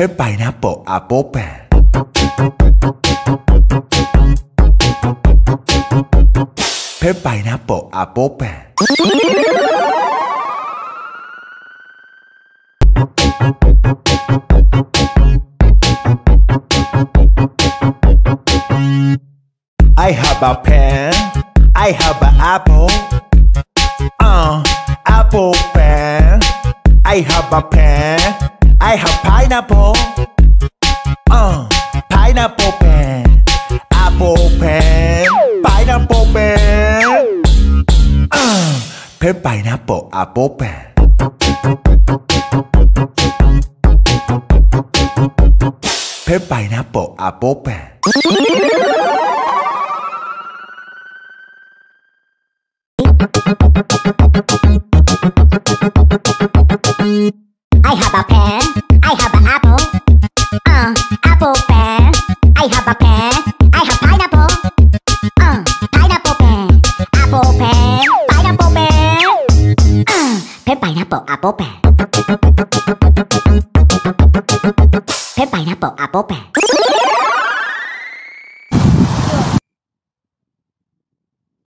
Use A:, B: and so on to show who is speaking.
A: uh pineapple apple pen pen pineapple apple pen I have a pen. I have an apple. Uh, apple pen. I have a pen. I have pineapple. Uh, pineapple pen. Apple pen. Pineapple pen. Uh, pen pineapple apple pen. Pen pineapple apple pen.
B: I have a pen. I have an apple. Uh, apple pen. I have a pen. I have pineapple. Uh, pineapple pen. Apple pen. Pineapple pen. Uh, pen pineapple apple pen. Pen pineapple apple pen.